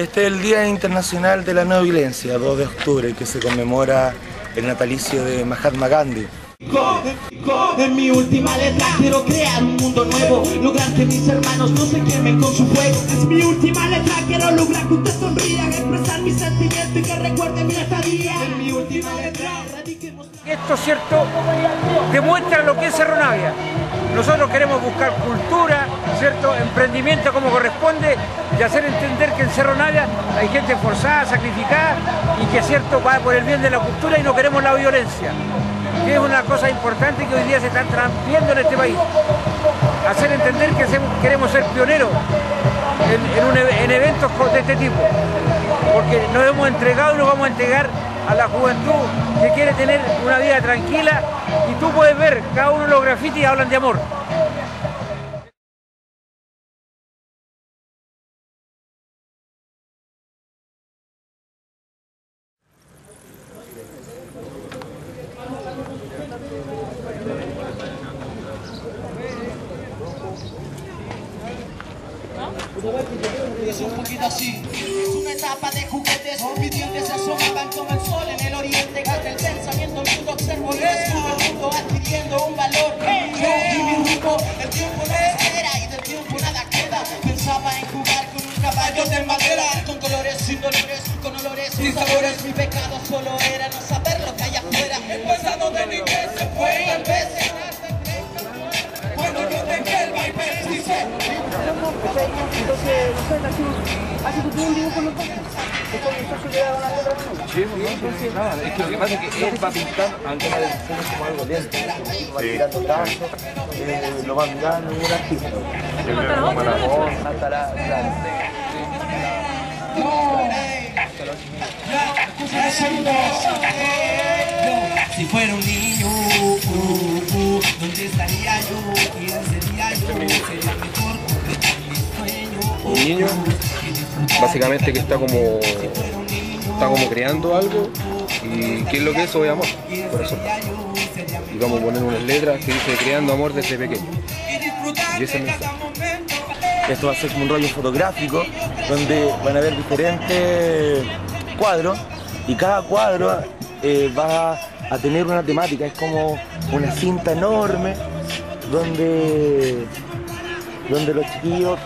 Este es el Día Internacional de la No Violencia, 2 de octubre, que se conmemora el natalicio de Mahatma Gandhi. En mi última letra quiero crear un mundo nuevo. Lograr que mis hermanos no se quemen con su fuego. Es mi última letra, quiero lograr que usted sonría Expresar mi sentimiento y que recuerde mi estadía. En mi última letra, Esto, cierto, demuestra lo que es Cerro Navia. Nosotros queremos buscar cultura, cierto, emprendimiento como corresponde y hacer entender que en Cerro Navia hay gente forzada, sacrificada y que cierto va por el bien de la cultura y no queremos la violencia. Que es una cosa importante que hoy día se está transmitiendo en este país. Hacer entender que queremos ser pioneros en, en eventos de este tipo. Porque nos hemos entregado y nos vamos a entregar a la juventud que quiere tener una vida tranquila y tú puedes ver, cada uno de los grafitis hablan de amor. Es un poquito así. Es una etapa de juguetes Mis dientes se asomaban como el sol en el oriente Gasta el pensamiento mundo observo y el mundo adquiriendo un valor. Yo y mi rumbo, el tiempo no espera Y del tiempo nada queda. Pensaba en jugar con un caballo de madera Con colores sin dolores, con olores sin sabores. Mi pecado solo era no saber lo que hay afuera. Empezando de ni que se fue y empecé Cuando yo dejé el vaivén dice Sí, no, nada. Es que lo que pasa es que él va pintando, aunque la edición es como algo lento. Va tirando trazos, eh, lo va mirando, un artista. Hasta la, claro. Si fuera un niño, uh, uh, ¿dónde estaría yo? ¿Quién sería yo? Niño, básicamente que está como, está como creando algo y ¿qué es lo que es? Hoy amor, corazón. Y vamos a poner unas letras que dice creando amor desde pequeño. Y ese. Esto va a ser como un rollo fotográfico donde van a haber diferentes cuadros y cada cuadro eh, va a tener una temática, es como una cinta enorme donde, donde los chiquillos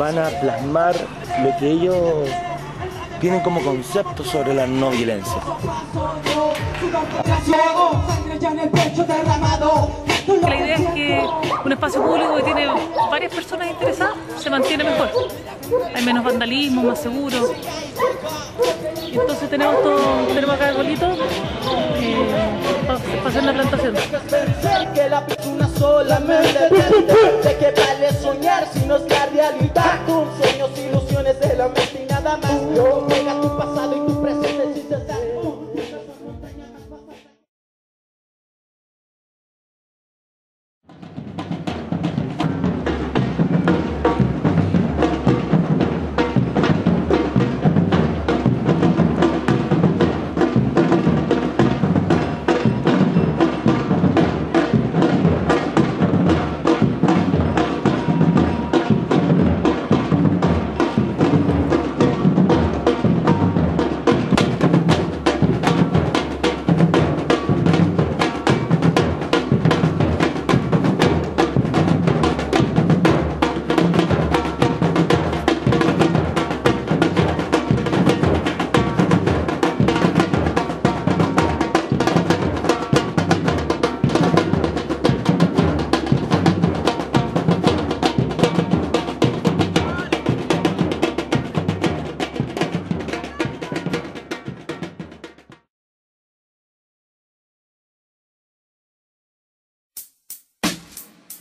van a plasmar lo que ellos tienen como concepto sobre la no violencia. El. La idea es que un espacio público que tiene varias personas interesadas se mantiene mejor. Hay menos vandalismo, más seguro. Entonces tenemos todo, tenemos acá arbolitos para hacer la plantación. Que la persona solamente de que vale soñar si no es la realidad. Tus sueños, ilusiones de la mente y nada más.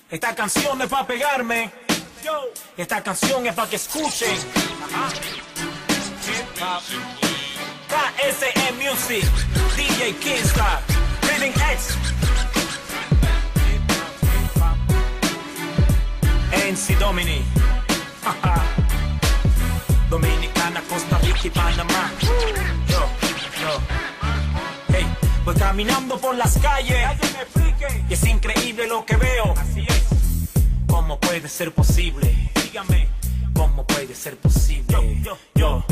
Esta canción es para pegarme. Esta canción es para que escuchen. KSM Music, DJ Kingstar, Reading X. NC Domini. Dominicana, Costa Rica y Panamá. Yo, yo. Voy caminando por las calles. Y es increíble lo que veo. Así es. ¿Cómo puede ser posible? Dígame. ¿Cómo ¿cómo puede ser posible? Yo, yo,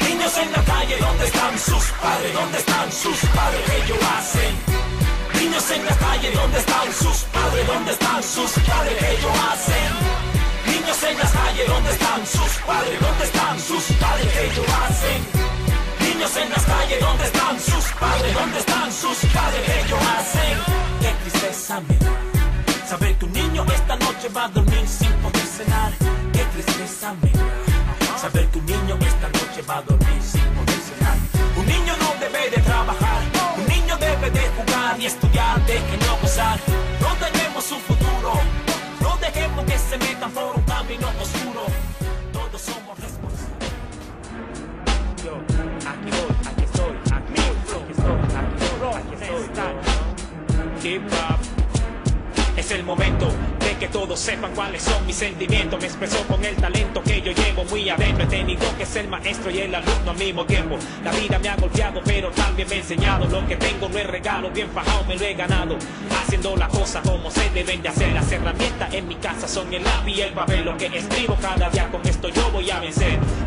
Niños en la calle, ¿dónde están sus padres? ¿Dónde están sus padres? ¿Qué ellos hacen? Niños en la calle, ¿dónde están sus padres? ¿Dónde están sus padres? ¿Qué ellos hacen? Niños en las calles, ¿dónde están sus padres? ¿Dónde están sus padres? ¿Qué ellos hacen? Niños en las calles, ¿dónde están sus padres? ¿Dónde están sus padres? ¿Qué ellos hacen? Qué tristeza me da saber que un niño esta noche va a dormir sin poder cenar. Qué tristeza me da saber que un niño esta noche va a dormir sin poder cenar. Un niño no debe de trabajar, un niño debe de jugar y estudiar, déjenlo gozar. No dañemos su futuro, no dejemos que se metan por un camino oscuro. Sepan cuáles son mis sentimientos. Me expreso con el talento que yo llevo muy adentro. He tenido que ser maestro y el alumno al mismo tiempo. La vida me ha golpeado, pero también me ha enseñado. Lo que tengo no es regalo, bien fajado me lo he ganado. Haciendo las cosas como se deben de hacer. Las herramientas en mi casa son el lápiz y el papel. Lo que escribo cada día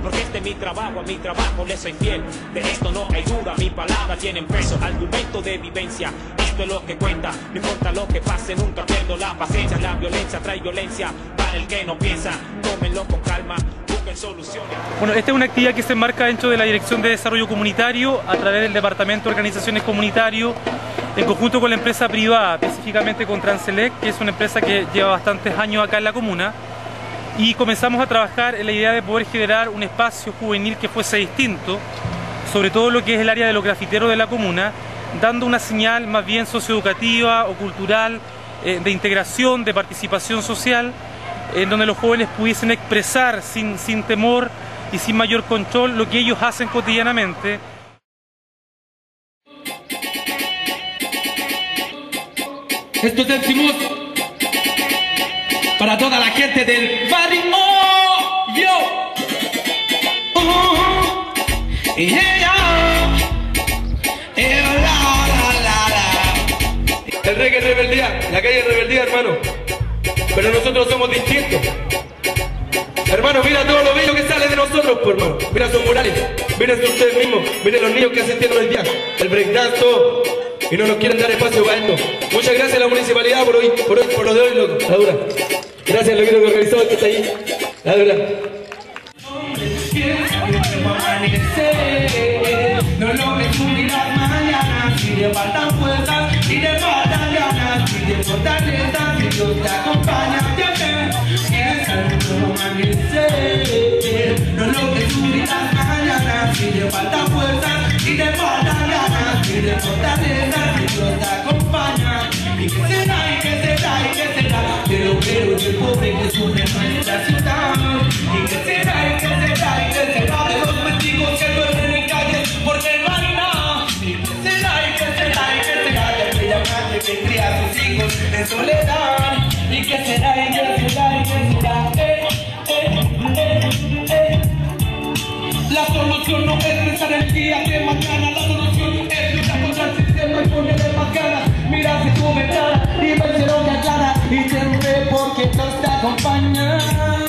Porque este es mi trabajo, a mi trabajo le soy fiel. De esto no hay duda, mi palabra tiene peso. Argumento de vivencia, esto es lo que cuenta. No importa lo que pase, nunca pierdo la paciencia. La violencia trae violencia para el que no piensa. Tómenlo con calma. Bueno, esta es una actividad que se enmarca dentro de la Dirección de Desarrollo Comunitario a través del Departamento de Organizaciones Comunitario en conjunto con la empresa privada, específicamente con Transelec, que es una empresa que lleva bastantes años acá en la comuna. Y comenzamos a trabajar en la idea de poder generar un espacio juvenil que fuese distinto, sobre todo lo que es el área de los grafiteros de la comuna, dando una señal más bien socioeducativa o cultural eh, de integración, de participación social, en donde los jóvenes pudiesen expresar sin, sin temor y sin mayor control lo que ellos hacen cotidianamente. Esto es el para toda la gente del barrio. Yo. Oh, yeah. Eh, la, la, la, la. El reggae es rebeldía, la calle es rebeldía, hermano. Pero nosotros somos distintos. Hermano, mira todo lo bello que sale de nosotros, por hermano. Mira sus murales, miren ustedes mismos, miren los niños que asistieron el día, el breakdance, todo. Y no nos quieren dar espacio para esto. Muchas gracias a la municipalidad por hoy, por hoy, por lo de hoy, loco. La dura. Gracias, loquito que organizó que está ahí. La dura. No lo descubrí las mañanas y le faltan fuerzas y le faltan ganas y de fortaleza si Dios te acompaña siempre es amanecer no lo descubrí las mañanas y le faltan fuerzas y le faltan que cría sus hijos en soledad y que será y que será será. La solución no es pensar el día de mañana, la solución es luchar contra el sistema y ponerle más ganas. Mira si tu ventana y vencer que aclara y te porque Dios te acompaña.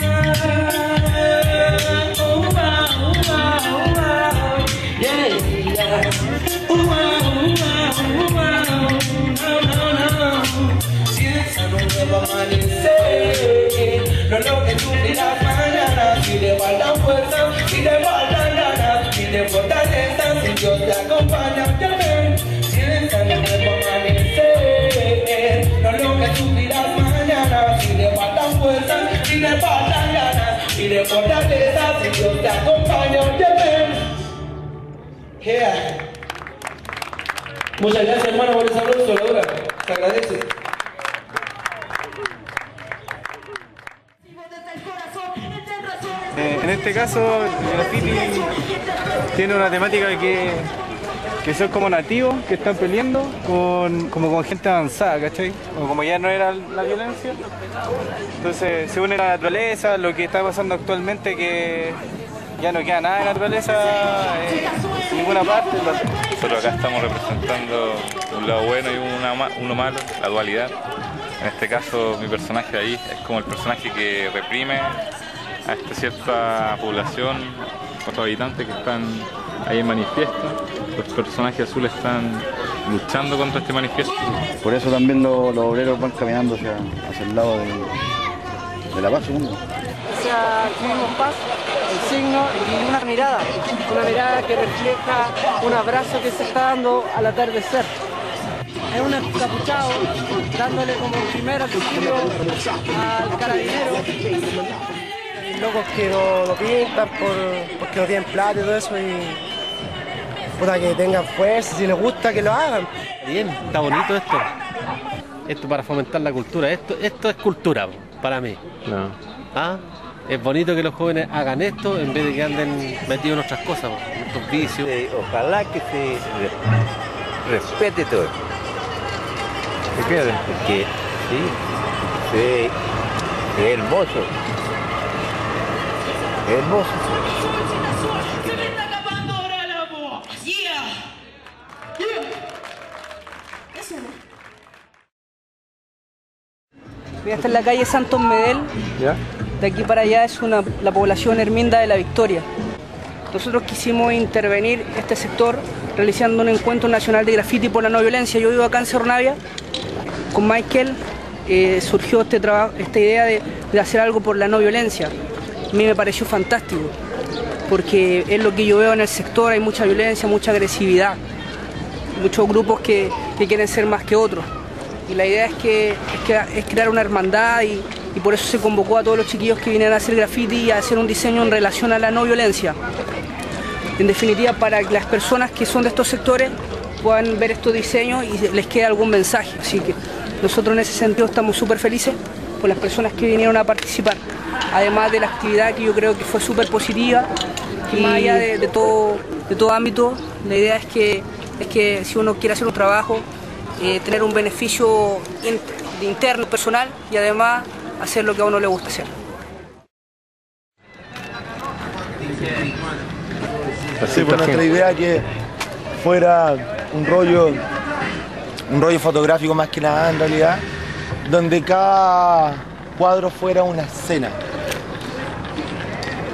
Amanecer. No lo que tú miras mañana. Si le faltan fuerza, si le faltan ganas, si le fortaleza, si Dios te acompaña, ya ven. En nuevo amanecer. No lo que tú miras mañana. Si le faltan fuerza, si le faltan ganas, si le fortaleza, si Dios te acompaña, ya ven. Yeah. Muchas gracias hermano por ese aplauso, Laura. Se agradece. En este caso, el graffiti tiene una temática que, que son como nativos que están peleando con, como con gente avanzada, ¿cachai? O como ya no era la violencia. Entonces se une la naturaleza, lo que está pasando actualmente que ya no queda nada de naturaleza eh, en ninguna parte. Nosotros acá estamos representando un lado bueno y uno malo, la dualidad. En este caso mi personaje ahí es como el personaje que reprime a esta cierta población, cuatro habitantes que están ahí en manifiesto. Los personajes azules están luchando contra este manifiesto. Por eso también lo- los obreros van caminando hacia, hacia el lado de, de la paz, supongo. hacia tuvimos paz, el signo y una mirada, una mirada que refleja un abrazo que se está dando al atardecer. Es un encapuchado dándole como primer auxilio al carabinero. Locos que no lo pintan por, porque no tienen plata y todo eso y puta que tengan fuerza, si les gusta que lo hagan. Bien, está bonito esto. Esto para fomentar la cultura. Esto, esto es cultura para mí. ¿Ah? Es bonito que los jóvenes hagan esto en vez de que anden metidos en otras cosas, en estos vicios. Ojalá que se re- respete todo. ¿Qué? Porque sí, se ve, se ve hermoso. Es hermoso. Mira, esta es la calle Santos Medel. De aquí para allá es una, la población herminda de la Victoria. Nosotros quisimos intervenir este sector realizando un encuentro nacional de graffiti por la no violencia. Yo vivo acá en Cerro Navia. Con Michael eh, surgió este trabajo, esta idea de, de hacer algo por la no violencia. A mí me pareció fantástico, porque es lo que yo veo en el sector, hay mucha violencia, mucha agresividad, muchos grupos que, que quieren ser más que otros. Y la idea es que, es, crear una hermandad y, y por eso se convocó a todos los chiquillos que vinieran a hacer graffiti y a hacer un diseño en relación a la no violencia. En definitiva, para que las personas que son de estos sectores puedan ver estos diseños y les quede algún mensaje. Así que nosotros en ese sentido estamos súper felices por las personas que vinieron a participar. Además de la actividad que yo creo que fue súper positiva y más allá de, todo, de todo ámbito, la idea es que, es que si uno quiere hacer un trabajo, eh, tener un beneficio interno, personal y además hacer lo que a uno le gusta hacer. Sí, pues nuestra idea que fuera un rollo, un rollo fotográfico más que nada en realidad, donde cada cuadro fuera una escena.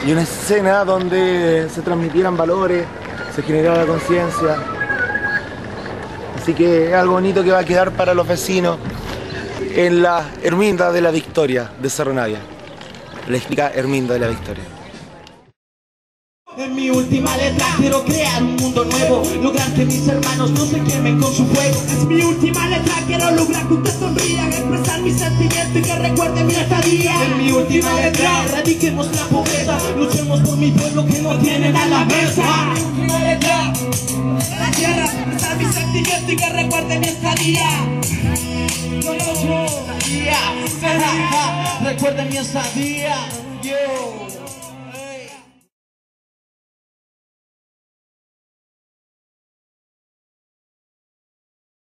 Y una escena donde se transmitieran valores, se generara conciencia. Así que es algo bonito que va a quedar para los vecinos en la Herminda de la Victoria de Cerro Navia. La explica Herminda de la Victoria. Mi última letra. Quiero crear un mundo nuevo. Lograr que mis hermanos no se quemen con su fuego Es mi última letra, quiero lograr que ustedes sonrían Expresar mi sentimiento y que recuerden mi estadía. En mi última letra, erradiquemos la pobreza. Luchemos por mi pueblo que no tienen a la mesa Mi última letra, la tierra Expresar mi sentimiento y que recuerden mi estadía. Yo lo estadía Recuerden mi estadía. Yo